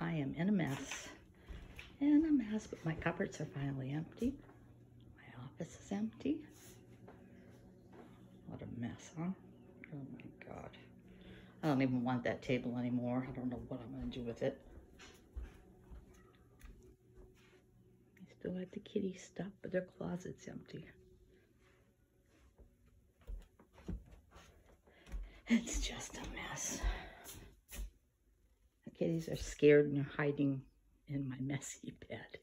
mess, In a mess, but my cupboards are finally empty. My office is empty. What a mess, huh? Oh my God. I don't even want that table anymore. I don't know what I'm gonna do with it. I still got the kitty stuff, but their closet's empty. It's just a mess. Kitties are scared and they're hiding in my messy bed.